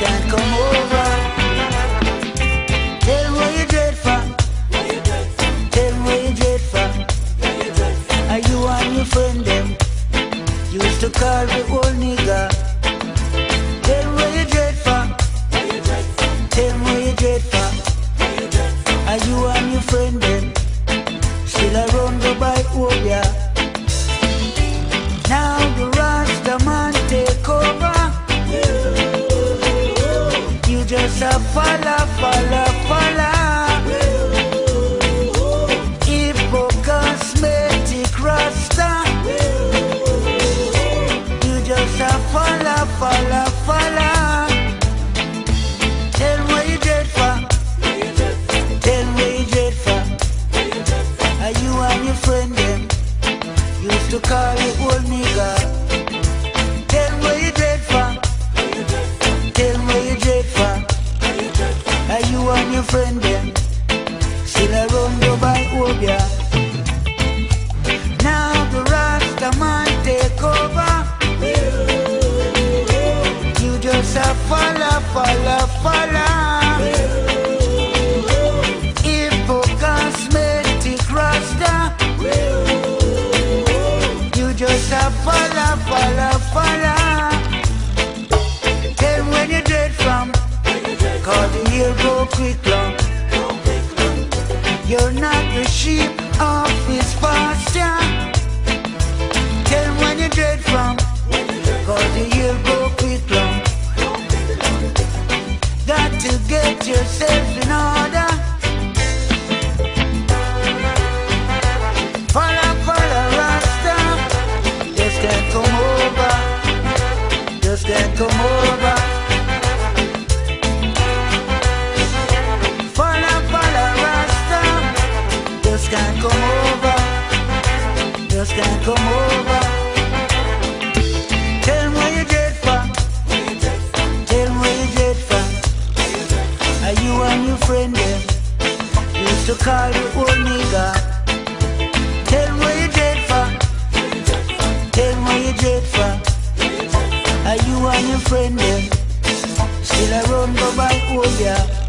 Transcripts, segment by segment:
can't come over. Tell me what you dread for. Tell me what you dread for. Are you and your friend them? Used to call the old nigga. Tell me what you dread for. Tell me what you dread for. Are you and your friend them? Still around go by Obeah. Now You just a follow, follow, follow. Hippo cosmetic Rasta. You just a follow, follow. Tell me what you dread for. Tell what you dread for. Are you and your friend them? Used to call you old nigga. Tell what you dread for. Tell what you dread for. You and your friend them? Still around go by Obeah. Now the Rasta man take over. You just a follow, follow, follow. Year go quick long. You're not the sheep of his pasture. Tell me when you dread from. Cause the year go quick long. Got to get yourself Come over. Tell me what you for. Tell me what you for. Are you friend? Used to call you old. Tell me what you for. Tell me what you for. Are you friend? Still around. Now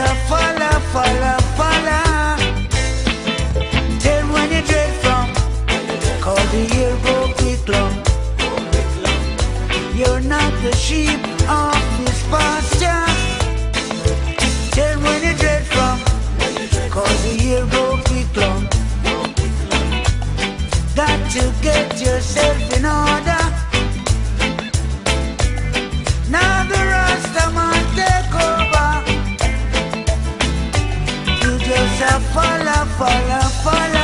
You just a follow, follow, follow. Tell when you dread from. Call the year go quick long. You're not the sheep fala, fala, fala.